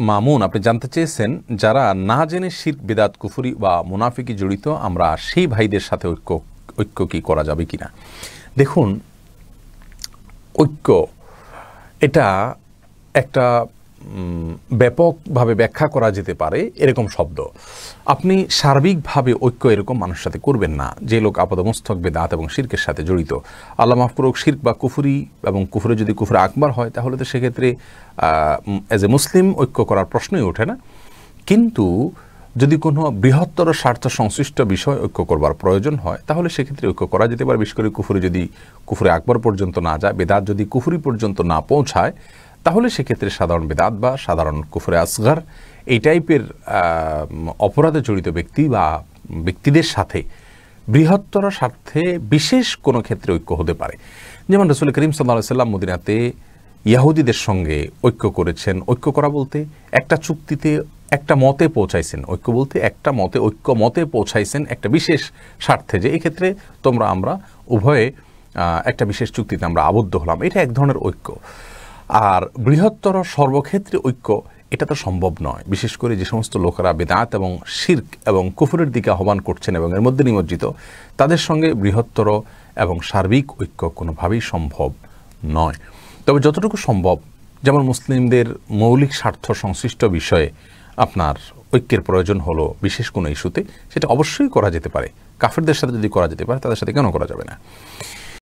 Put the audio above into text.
মামুন, আপনি জানতে চেয়েছেন, যারা না জেনে শির, বেদাত, কুফুরি বা মুনাফিকি জড়িত, আমরা সেই ভাইদের সাথে ঐক্য ঐক্য কি করা যাবে কিনা? দেখুন, ঐক্য, এটা একটা ব্যাপকভাবে ব্যাখ্যা করা যেতে পারে এরকম শব্দ। আপনি সার্বিকভাবে ঐক্য এরকম মানুষের সাথে করবেন না। যে লোক আপাদমস্তক, বেদাত এবং শির্কের সাথে জড়িত। আল্লাহ মাহফুরক শির্ক বা কুফুরি এবং কুফুরে যদি কুফুরে আকবার হয়, তাহলে তো সেক্ষেত্রে অ্যাজ এ মুসলিম ঐক্য করার প্রশ্নই ওঠে না। কিন্তু যদি কোনো বৃহত্তর স্বার্থ সংশ্লিষ্ট বিষয় ঐক্য করবার প্রয়োজন হয়, তাহলে সেক্ষেত্রে ঐক্য করা যেতে পারে। বিশেষ করে কুফুরি যদি কুফুরে আকবর পর্যন্ত না যায়, বেদাত যদি কুফুরি পর্যন্ত না পৌঁছায় তাহলে সেক্ষেত্রে সাধারণ বেদাত বা সাধারণ কুফুরে আসগার, এই টাইপের অপরাধে জড়িত ব্যক্তি বা ব্যক্তিদের সাথে বৃহত্তর স্বার্থে বিশেষ কোনো ক্ষেত্রে ঐক্য হতে পারে। যেমন রসুল করিম সাল্লাহ সাল্লাম মদিনাতে ইয়াহুদিদের সঙ্গে ঐক্য করেছেন। ঐক্য করা বলতে একটা চুক্তিতে একটা মতে পৌঁছাইছেন। ঐক্য বলতে একটা মতে, ঐক্য মতে পৌঁছাইছেন একটা বিশেষ স্বার্থে যে এক্ষেত্রে তোমরা, আমরা উভয়ে একটা বিশেষ চুক্তিতে আমরা আবদ্ধ হলাম। এটা এক ধরনের ঐক্য। আর বৃহত্তর সর্বক্ষেত্রে ঐক্য, এটা তো সম্ভব নয়। বিশেষ করে যে সমস্ত লোকেরা বেদাত এবং শির্ক এবং কুফুরের দিকে আহ্বান করছেন এবং এর মধ্যে নিমজ্জিত, তাদের সঙ্গে বৃহত্তর এবং সার্বিক ঐক্য কোনোভাবেই সম্ভব নয়। তবে যতটুকু সম্ভব, যেমন মুসলিমদের মৌলিক স্বার্থ সংশ্লিষ্ট বিষয়ে আপনার ঐক্যের প্রয়োজন হলো বিশেষ কোনো ইস্যুতে, সেটা অবশ্যই করা যেতে পারে। কাফেরদের সাথে যদি করা যেতে পারে, তাদের সাথে কেন করা যাবে না?